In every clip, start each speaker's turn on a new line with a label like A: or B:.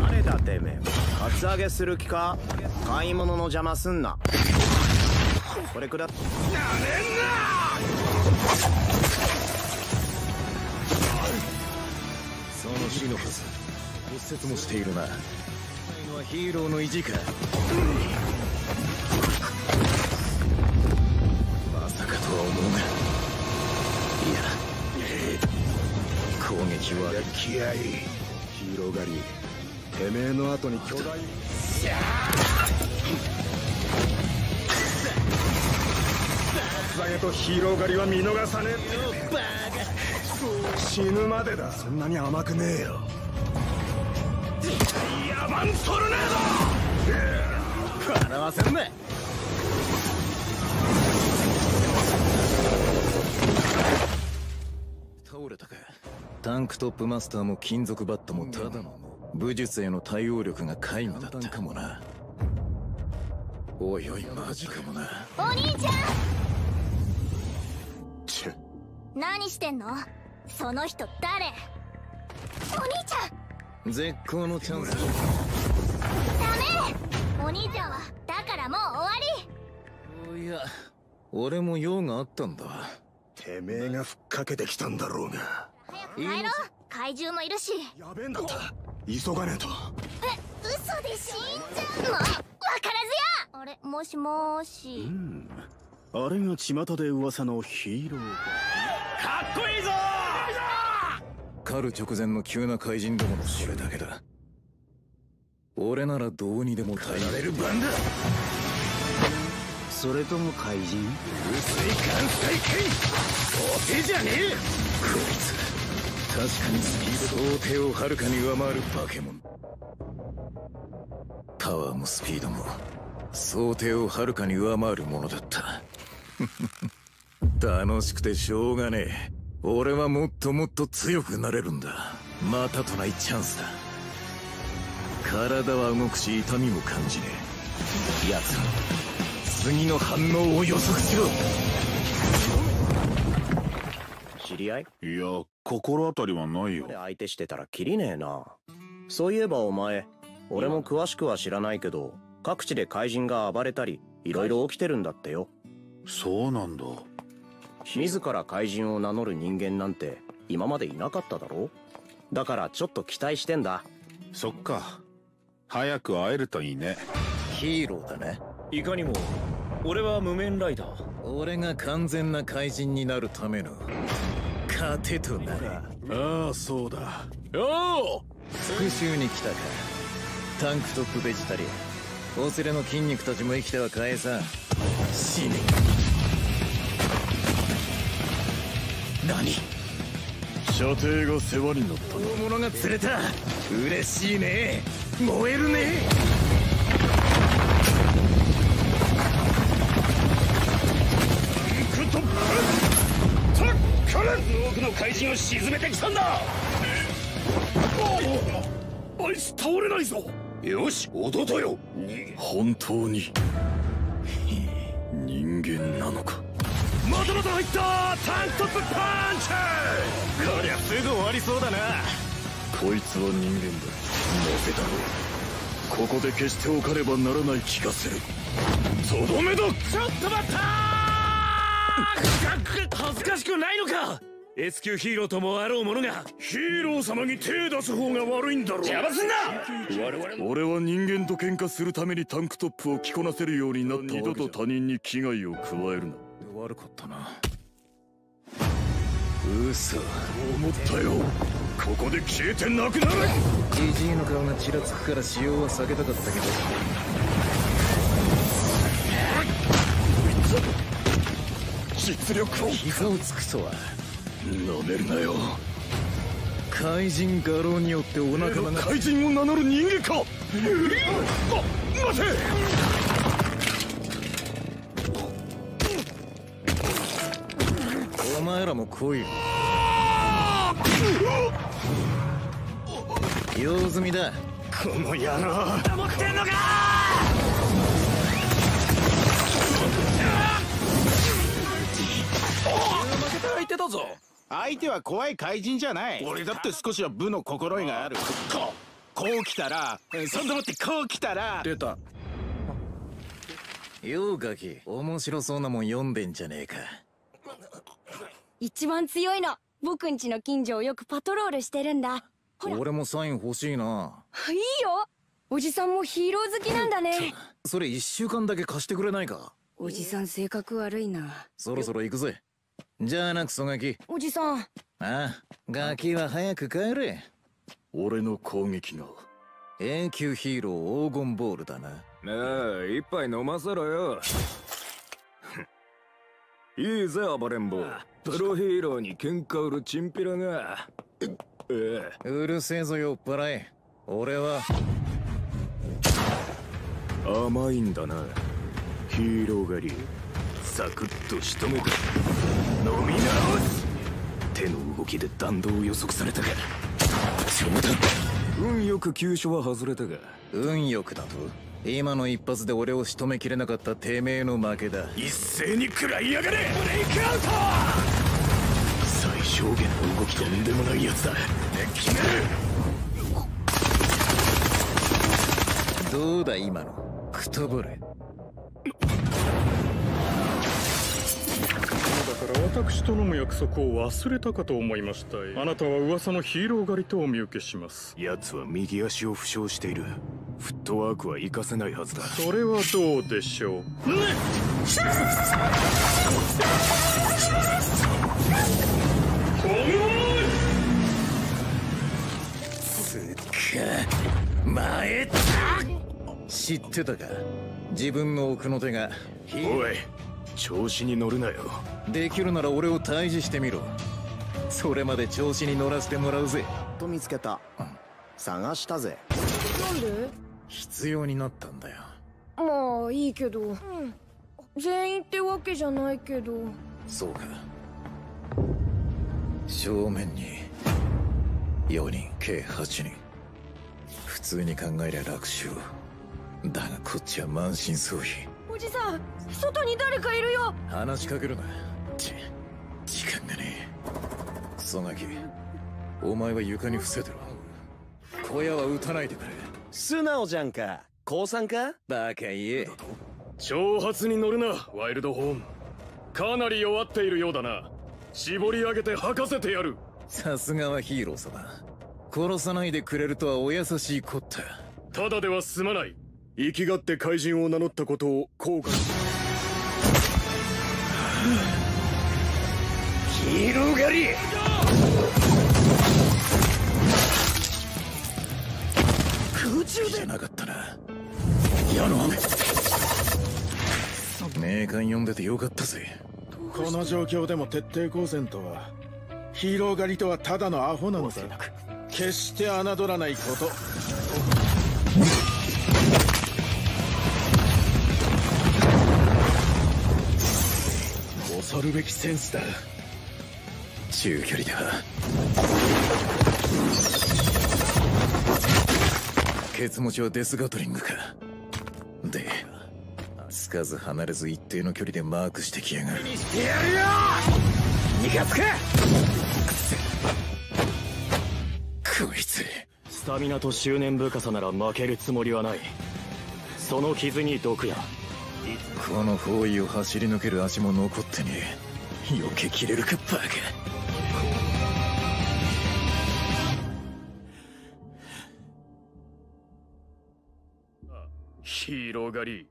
A: 誰だてめえ？カツアゲする気か？買い物の邪魔すんな。これくらなめんな！
B: その死のはず。骨折もしているな。のはヒーローの意地か、まさかとは思うがいや攻撃は。
C: 気合いヒーロー狩りてめえの後に巨大。つげとヒーロー狩りは見逃さねえ。バカ死ぬまでだ。そんなに甘くねえよ。野蛮トルネード笑わせんな
B: 倒れたか。タンクトップマスターも金属バットもただの武術への対応力が皆無だったかもな。おいおいマジかもな。
D: お兄ちゃん。ち何してんの？その人誰？お兄ちゃ
B: ん。絶好のチャンス。ダ
D: メ！お兄ちゃんはだからもう終わ
B: り。いや。俺も用があったんだ。
C: てめえがふっかけてきたんだろうが
D: 帰ろう。怪獣もいるし。
C: やべえんだった。急がねえと。
D: え嘘でしんちゃんもう分からずやあれもしもし。うん。
E: あれが巷で噂のヒーロー。
A: かっこいいぞ。
B: 狩る直前の急な怪人どものそれだけだ。俺ならどうにでも耐えられる番だ
A: それとも怪人？薄い
B: 関西剣皇帝じゃねえ。こいつ確かにスピードと帝をはるかに上回る化け物パワーもスピードも想定をはるかに上回るものだった。楽しくてしょうがねえ。俺はもっともっと強くなれるんだ。またとないチャンスだ。体は動くし痛みも感じねえ。奴の次の反応を予測しろ。
A: り合い？
E: いや心当たりはないよ。
A: 相手してたらキリねえな。そういえばお前俺も詳しくは知らないけど各地で怪人が暴れたりいろいろ起きてるんだってよ。
E: そうなんだ。
A: 自ら怪人を名乗る人間なんて今までいなかっただろ？だからちょっと期待してんだ。
E: そっか。早く会えるといいね。
B: ヒーローだね。
F: いかにも俺は無面ライダー。
B: 俺が完全な怪人になるための糧となれ。
E: ああそうだ。
F: おお
B: 復讐に来たか。タンクトップベジタリア。ンお連れの筋肉たちも生きては返さ。死ね。何？
E: 射程が世話になった。
B: 大物が釣れた。嬉しいね。燃えるね
F: 多くの怪人を沈めてきたんだ。
E: あいつ倒れないぞ。
F: よし弟よ
E: 本当に人間なのか？
F: またまた入ったタンクトップパンチこりゃすぐ終わりそうだな。
E: こいつは人間だ。なぜだろう。ここで消しておかねばならない気がする。とどめだちょっ
F: と待った恥ずかしくないのか S 級ヒーローともあろうものが
E: ヒーロー様に手出す方が悪いんだろ
F: 邪魔すんな！
E: 俺は人間と喧嘩するためにタンクトップを着こなせるようになった二度と他人に危害を加えるな。
B: 悪かったな。
E: 嘘。思ったよ。ここで消えてなくなる！
B: じじいの顔がちらつくから使用は避けたかったけど。
E: 実力を
B: 膝をつくとは
E: なめるなよ。
B: 怪人画廊によってお仲間が
E: 怪人を名乗る人間か。あ待て。
B: お前らも来い用済みだ。
E: この野郎。
F: 持ってんのか。
B: 負けた相手だぞ
G: 相手は怖い怪人じゃない。俺だって少しは部の心得がある。こうこう来たらそんでもってこう来たら。
C: 出た。
B: ようガキ面白そうなもん読んでんじゃねえか。
H: 一番強いの僕んちの近所をよくパトロールしてるんだ。
B: 俺もサイン欲しいな。い
H: いよ。おじさんもヒーロー好きなんだね。
B: それ一週間だけ貸してくれないか？
H: おじさん性格悪いな。
B: そろそろ行くぜじゃあなクソガキ。
H: おじさん。
B: ああガキは早く帰れ。
E: 俺の攻撃が
B: A 級ヒーロー黄金ボールだな。
F: なあ一杯飲ませろよ。いいぜ暴れん坊。プロヒーローに喧嘩売るチンピラが。ええ
B: うるせえぞ酔っ払い。俺は。
F: 甘いんだな。ヒーロー狩り。サクッと仕留めた飲み直す。手の動きで弾道を予測されたか冗談運よく急所は外れたが。
B: 運よくだと。今の一発で俺を仕留めきれなかったてめえの負けだ。
F: 一斉に食らいやがれ。ブレイクアウト。最小限の動きとんでもないやつだ決める。
B: どうだ今の。くとぼれ
C: から私と飲む約束を忘れたかと思いましたあなたは噂のヒーロー狩りとお見受けします。
F: 奴は右足を負傷している。フットワークは活かせないはずだ。
C: それはどうでしょう？
B: つか前知ってたか？自分の奥の手が。
F: おい調子に乗るなよ
B: できるなら俺を退治してみろ。それまで調子に乗らせてもらうぜ。
A: と見つけた。探したぜ。
H: なんで？
B: 必要になったんだよ。
H: まあいいけど、うん、全員ってわけじゃないけど。
B: そうか。正面に4人計8人。普通に考えりゃ楽勝。だがこっちは満身創痍。
H: おじさん外に誰かいるよ。
B: 話しかけるなお前は床に伏せてろ。小屋は撃たないでくれ。
A: 素直じゃんか。降参か？
B: バカ言え。
C: 挑発に乗るなワイルドホーンかなり弱っているようだな。絞り上げて吐かせてやる。
B: さすがはヒーロー様。殺さないでくれるとはお優しいこった。
C: ただでは済まない。生きがって怪人を名乗ったことを後悔。
F: ヒーロー狩り
B: 矢の。雨名鑑読んでてよかったぜ。
G: この状況でも徹底抗戦とはヒーロー狩りとはただのアホなのだ。決して侮らないこと。恐るべきセンスだ。
B: 中距離ではケツ持ちはデスガトリングか。でつかず離れず一定の距離でマークしてきやがる。
F: やるよ！逃がすか
B: こいつ。
F: スタミナと執念深さなら負けるつもりはない。その傷に毒や。
B: この包囲を走り抜ける足も残ってねえ。避けきれるかバカ。
C: ヒーロー狩り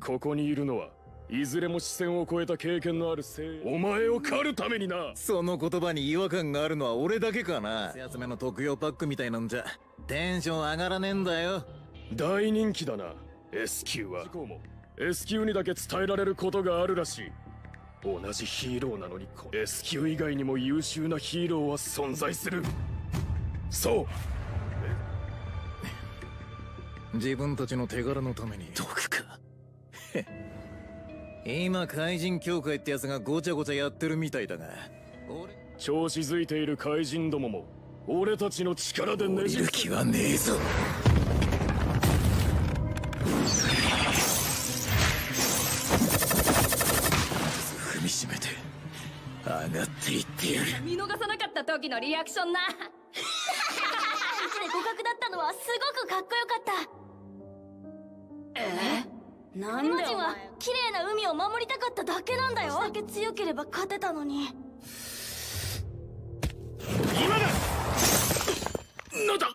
C: ここにいるのはいずれも視線を超えた経験のある精お前を狩るためにな。
B: その言葉に違和感があるのは俺だけかな。夏休めの特用パックみたいなんじゃ。テンション上がらねえんだよ。
C: 大人気だな S 級は。S 級にだけ伝えられることがあるらしい。同じヒーローなのに S 級以外にも優秀なヒーローは存在する。そう。
B: 自分たちの手柄のために。毒かへ今怪人協会ってやつがごちゃごちゃやってるみたいだが。俺。
C: 調子づいている怪人どもも俺たちの力でね
B: 降りる気はねえぞ。踏みしめて上がっていってやる。
I: 見逃さなかった時のリアクションな。
H: マジで互角だったのはすごくかっこよかった。
I: えなん
H: イモ
I: でお前
H: ジンは綺麗な海を守りたかっただけなんだよ。だけ強ければ勝てたのに。
C: なんだ。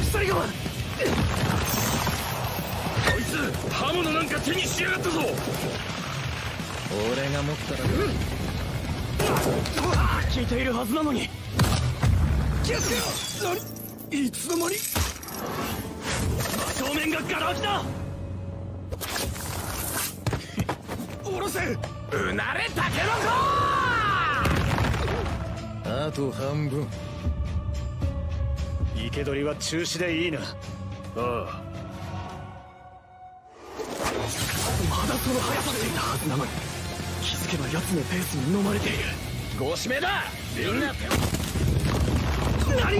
C: 鎖川こいつ刃物なんか手にしやがったぞ。
B: 俺が持ったら。
C: 聞いているはずなのに。気をつけろ何？いつの間に？真正面がガラ空きだ。おろせ。うなれタケノコ
B: あと半分。
C: 生け捕りは中止でいいな。ああ。まだその速さでいたはずなのに。気づけば奴のペースに飲まれている。ご指名だ。みんな。何